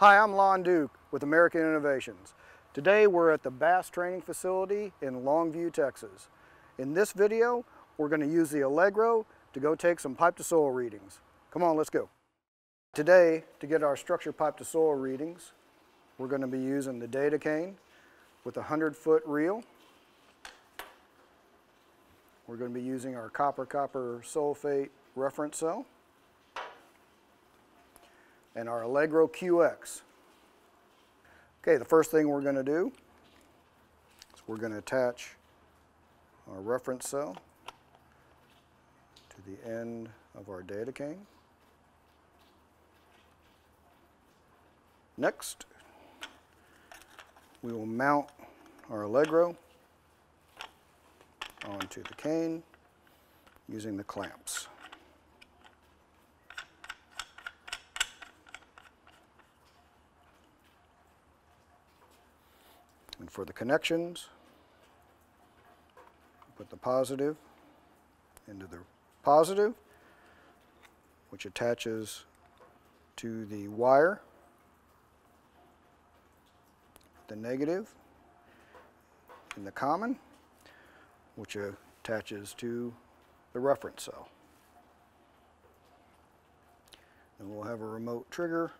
Hi, I'm Lon Duke with American Innovations. Today we're at the Bass Training Facility in Longview, Texas. In this video, we're going to use the Allegro to go take some pipe to soil readings. Come on, let's go. Today, to get our structure pipe to soil readings, we're going to be using the data cane with a 100 foot reel. We're going to be using our copper copper sulfate reference cell and our Allegro QX. Okay, the first thing we're going to do is we're going to attach our reference cell to the end of our data cane. Next, we will mount our Allegro onto the cane using the clamps. For the connections, put the positive into the positive, which attaches to the wire, the negative in the common, which attaches to the reference cell. And we'll have a remote trigger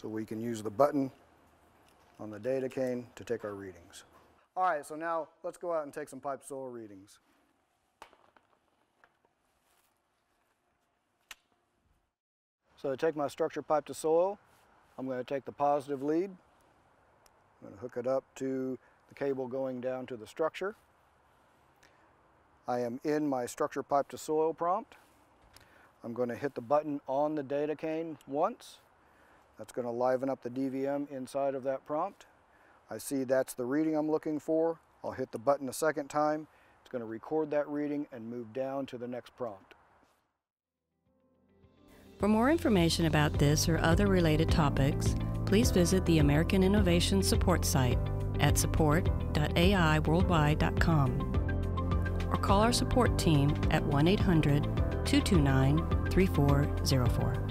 So we can use the button on the data cane to take our readings. All right, so now let's go out and take some pipe soil readings. So to take my structure pipe to soil, I'm going to take the positive lead. I'm going to hook it up to the cable going down to the structure. I am in my structure pipe to soil prompt. I'm going to hit the button on the data cane once that's going to liven up the DVM inside of that prompt. I see that's the reading I'm looking for. I'll hit the button a second time. It's going to record that reading and move down to the next prompt. For more information about this or other related topics, please visit the American Innovation Support site at support.aiworldwide.com or call our support team at 1 800 229 3404.